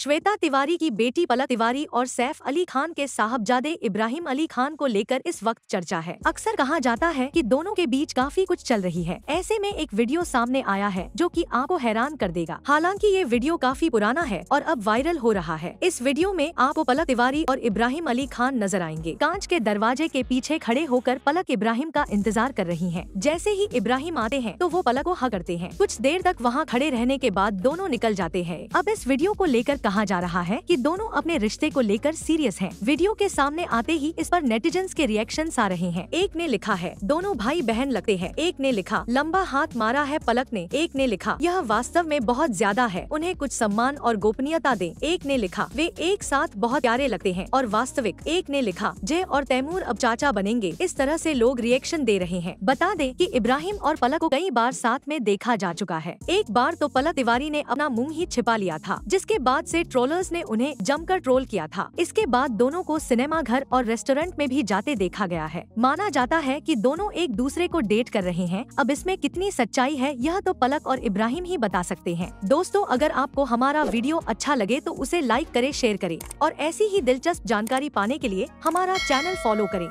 श्वेता तिवारी की बेटी पलक तिवारी और सैफ अली खान के साहबजादे इब्राहिम अली खान को लेकर इस वक्त चर्चा है। अक्सर कहा जाता है कि दोनों के बीच काफ़ी कुछ चल रही है। ऐसे में एक वीडियो सामने आया है, जो कि आपको हैरान कर देगा। हालाँकि ये वीडियो काफ़ी पुराना है और अब वायरल हो रहा है। इस वीडियो में आपको पलक तिवारी और इब्राहिम अली खान नज़र आएँगे। कांच के दरवाजे के पीछे खड़े होकर पलक इब्राहिम का इंतज़ार कर रही है। जैसे ही इब्राहिम आते हैं तो वो पलक को हा करते हैं। कुछ देर तक वहाँ खड़े रहने के बाद दोनों निकल जाते हैं। अब इस वीडियो को लेकर कहा जा रहा है कि दोनों अपने रिश्ते को लेकर सीरियस हैं। वीडियो के सामने आते ही इस पर नेटिजन्स के रिएक्शन आ रहे हैं। एक ने लिखा है, दोनों भाई बहन लगते हैं। एक ने लिखा, लंबा हाथ मारा है पलक ने। एक ने लिखा, यह वास्तव में बहुत ज़्यादा है। उन्हें कुछ सम्मान और गोपनीयता दे। एक ने लिखा, वे एक साथ बहुत प्यारे लगते हैं और वास्तविक। एक ने लिखा, जय और तैमूर अब चाचा बनेंगे। इस तरह से लोग रिएक्शन दे रहे हैं। बता दें कि इब्राहिम और पलक को कई बार साथ में देखा जा चुका है। एक बार तो पलक तिवारी ने अपना मुँह ही छिपा लिया था, जिसके बाद से ट्रोलर्स ने उन्हें जमकर ट्रोल किया था। इसके बाद दोनों को सिनेमा घर और रेस्टोरेंट में भी जाते देखा गया है। माना जाता है कि दोनों एक दूसरे को डेट कर रहे हैं। अब इसमें कितनी सच्चाई है, यह तो पलक और इब्राहिम ही बता सकते हैं। दोस्तों, अगर आपको हमारा वीडियो अच्छा लगे तो उसे लाइक करे, शेयर करें और ऐसी ही दिलचस्प जानकारी पाने के लिए हमारा चैनल फॉलो करें।